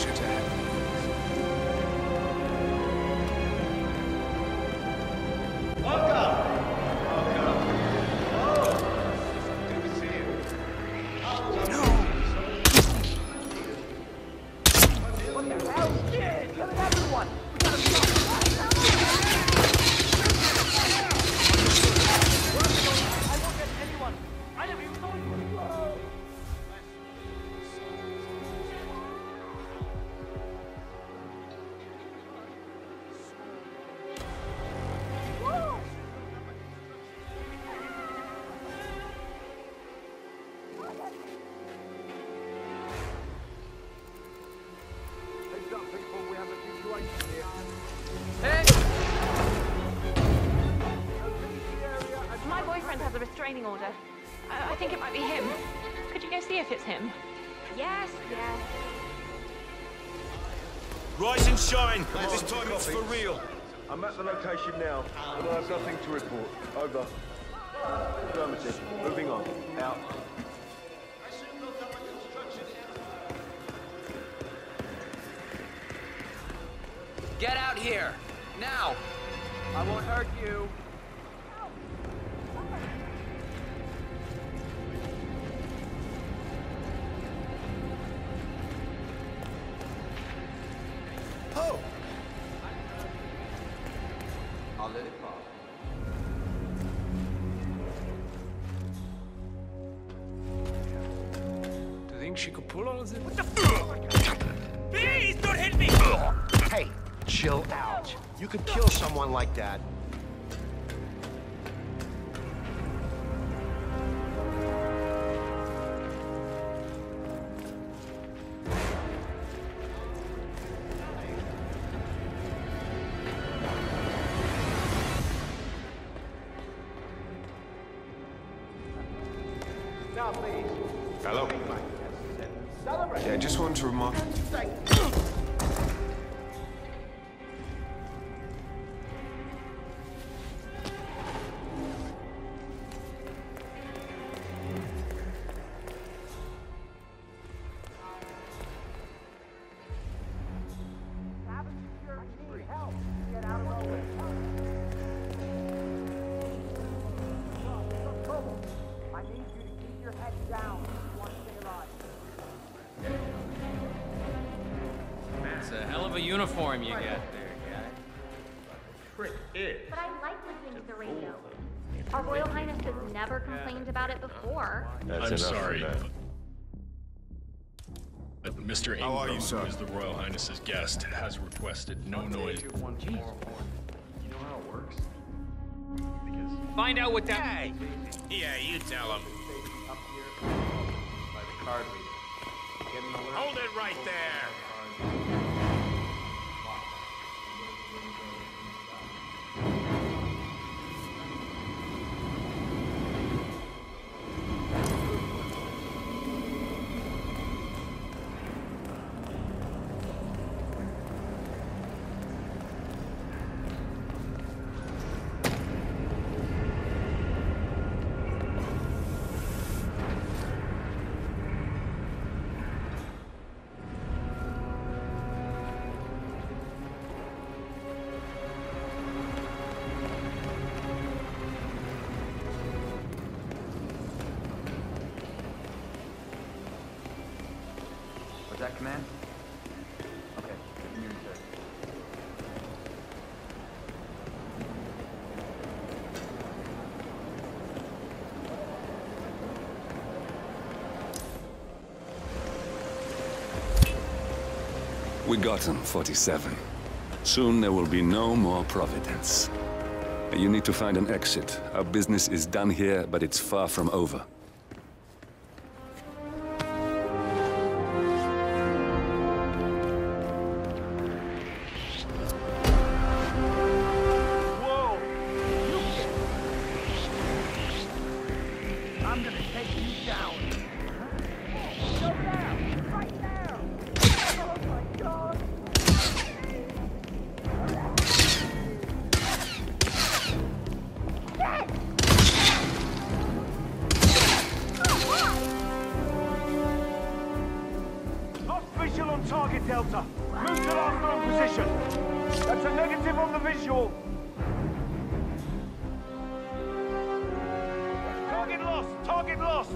pleasure to have you. Restraining order. I, I think it might be him. Could you go see if it's him? Yes, yes. Rise and shine. This time it's for real. I'm at the location now, and I have nothing to report. Over. Affirmative. Moving on. Out. Get out here! Now! I won't hurt you. Think she could pull all of this? Please don't hit me! Hey, chill out. You could kill someone like that. Now, please. Hello. Yeah, I just wanted to remark. It's a hell of a uniform you got there, guy. Trick is. But I like listening to the radio. Our Royal Highness has never complained about it before. I'm sorry. But Mr. How are you, Ingram, sir? who is the Royal Highness's guest, has requested no noise. Find out what that. Hey! Yeah, you tell him. Up here by the card reader. Get an alert. Hold it right there! That command? Okay, sir. We got him, 47. Soon there will be no more Providence. You need to find an exit. Our business is done here, but it's far from over. Visual on target, Delta. Move to last known position. That's a negative on the visual. Target lost. Target lost.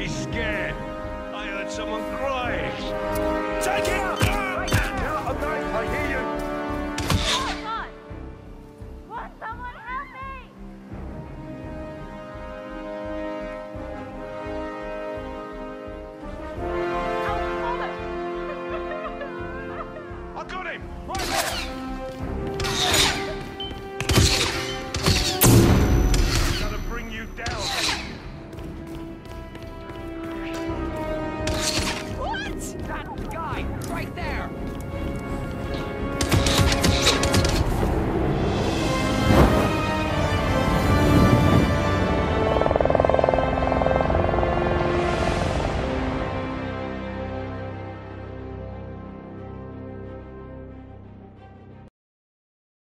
He's scared. I heard someone crying. Take him out! Ah! Yeah, okay, I hear you. I got him! Right there!